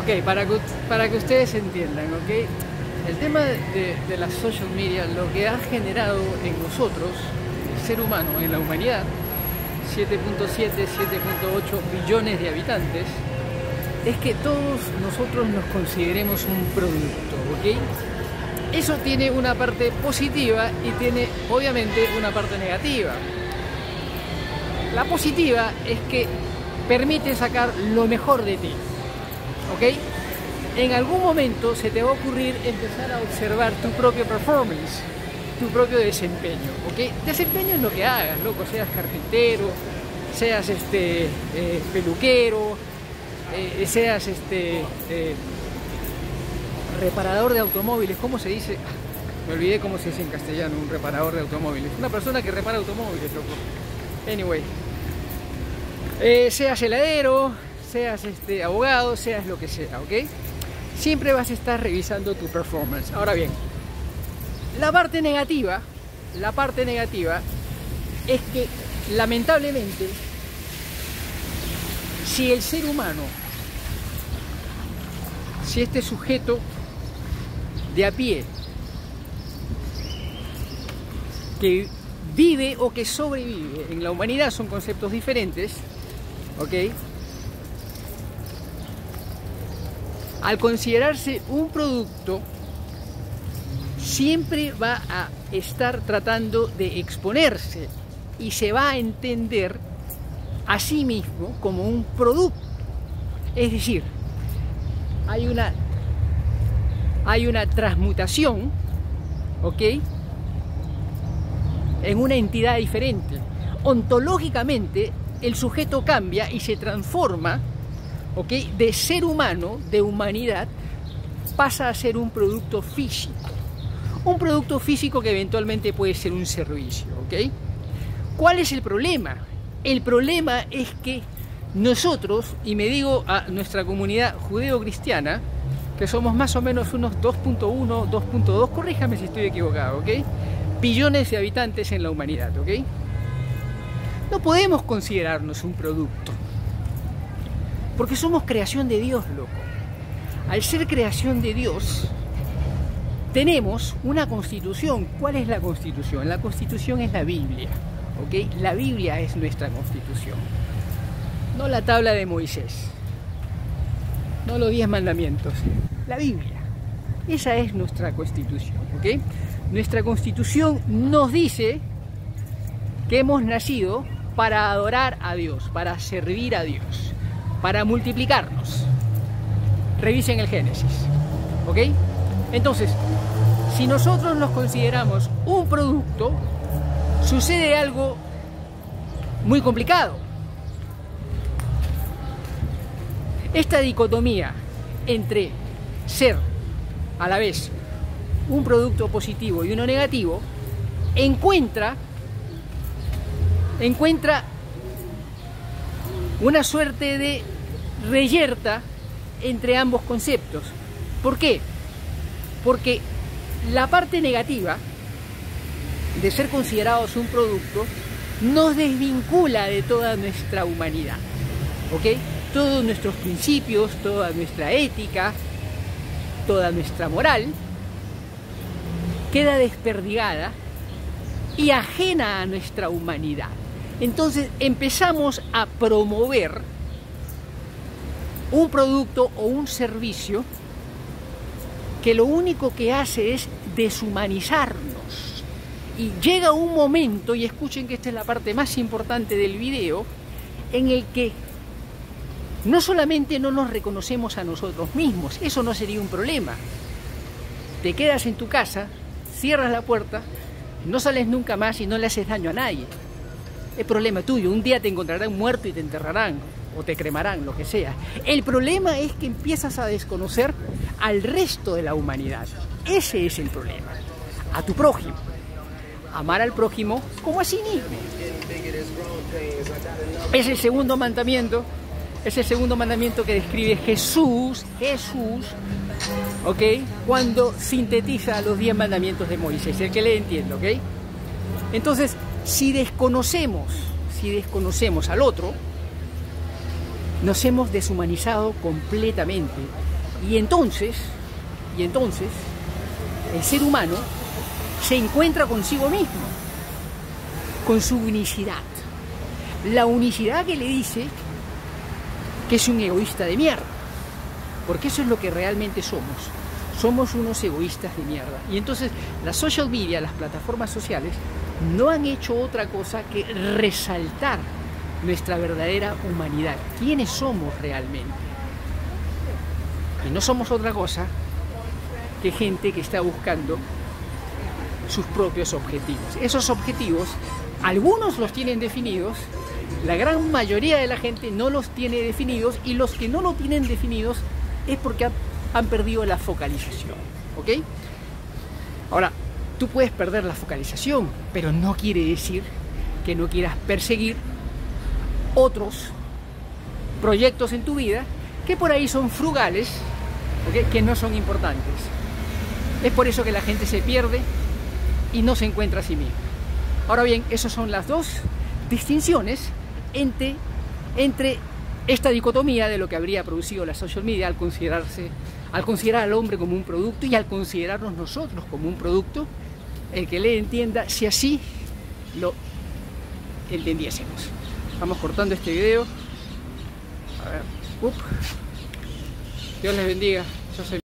Ok, para que, para que ustedes entiendan, ok, el tema de, de las social media, lo que ha generado en nosotros, el ser humano, en la humanidad, 7.7, 7.8 billones de habitantes, es que todos nosotros nos consideremos un producto, ¿ok? Eso tiene una parte positiva y tiene obviamente una parte negativa. La positiva es que permite sacar lo mejor de ti, ¿ok? En algún momento se te va a ocurrir empezar a observar tu propia performance, tu propio desempeño, ¿ok? Desempeño en lo que hagas, loco, seas carpintero, seas este eh, peluquero, eh, seas este eh, reparador de automóviles, ¿cómo se dice? Me olvidé cómo se dice en castellano un reparador de automóviles. Una persona que repara automóviles, loco. Anyway. seas heladero, seas este, abogado, seas lo que sea, ¿ok? Siempre vas a estar revisando tu performance. Ahora bien, la parte negativa, la parte negativa es que lamentablemente si el ser humano, si este sujeto de a pie, que vive o que sobrevive en la humanidad son conceptos diferentes, ¿ok? Al considerarse un producto, siempre va a estar tratando de exponerse y se va a entender a sí mismo como un producto. Es decir, hay una, hay una transmutación, ¿ok? En una entidad diferente. Ontológicamente, el sujeto cambia y se transforma, ¿ok? De ser humano, de humanidad, pasa a ser un producto físico. Un producto físico que eventualmente puede ser un servicio, ¿ok? ¿Cuál es el problema? El problema es que nosotros, y me digo a nuestra comunidad judeo-cristiana, que somos más o menos unos 2.1, 2.2, corríjame si estoy equivocado, ¿ok? Billones de habitantes en la humanidad, ¿ok? No podemos considerarnos un producto, porque somos creación de Dios, loco. Al ser creación de Dios, tenemos una constitución. ¿Cuál es la constitución? La constitución es la Biblia. ¿ok? La Biblia es nuestra constitución. No la tabla de Moisés. No los diez mandamientos. La Biblia. Esa es nuestra constitución. ¿ok? Nuestra constitución nos dice que hemos nacido para adorar a Dios, para servir a Dios, para multiplicarnos. Revisen el Génesis. ¿Ok? Entonces, si nosotros nos consideramos un producto, sucede algo muy complicado. Esta dicotomía entre ser a la vez un producto positivo y uno negativo encuentra encuentra una suerte de reyerta entre ambos conceptos. ¿Por qué? Porque la parte negativa de ser considerados un producto nos desvincula de toda nuestra humanidad. ¿Ok? Todos nuestros principios, toda nuestra ética, toda nuestra moral queda desperdigada y ajena a nuestra humanidad. Entonces empezamos a promover un producto o un servicio que lo único que hace es deshumanizarnos. Y llega un momento, y escuchen que esta es la parte más importante del video, en el que no solamente no nos reconocemos a nosotros mismos, eso no sería un problema. Te quedas en tu casa, cierras la puerta, no sales nunca más y no le haces daño a nadie. Es problema tuyo, un día te encontrarán muerto y te enterrarán o te cremarán, lo que sea. El problema es que empiezas a desconocer al resto de la humanidad. Ese es el problema. A tu prójimo. Amar al prójimo como a sí mismo. Es el segundo mandamiento. Es el segundo mandamiento que describe Jesús, Jesús, ¿ok? Cuando sintetiza los diez mandamientos de Moisés, el que le entiende, ¿ok? Entonces, si desconocemos, si desconocemos al otro, nos hemos deshumanizado completamente Y entonces, y entonces, el ser humano se encuentra consigo mismo, con su unicidad. La unicidad que le dice que es un egoísta de mierda, porque eso es lo que realmente somos. Somos unos egoístas de mierda. Y entonces las social media, las plataformas sociales, no han hecho otra cosa que resaltar nuestra verdadera humanidad, quiénes somos realmente. Y no somos otra cosa que gente que está buscando sus propios objetivos. Esos objetivos, algunos los tienen definidos, la gran mayoría de la gente no los tiene definidos y los que no lo tienen definidos es porque han, perdido la focalización. ¿Ok? Ahora, tú puedes perder la focalización, pero no quiere decir que no quieras perseguir otros proyectos en tu vida que por ahí son frugales, que no son importantes. Es por eso que la gente se pierde y no se encuentra a sí misma. Ahora bien, esas son las dos distinciones entre, entre esta dicotomía de lo que habría producido la social media al considerarse, al considerar al hombre como un producto y al considerarnos nosotros como un producto, el que le entienda si así lo entendiésemos. Vamos cortando este video. A ver. Dios les bendiga. Yo soy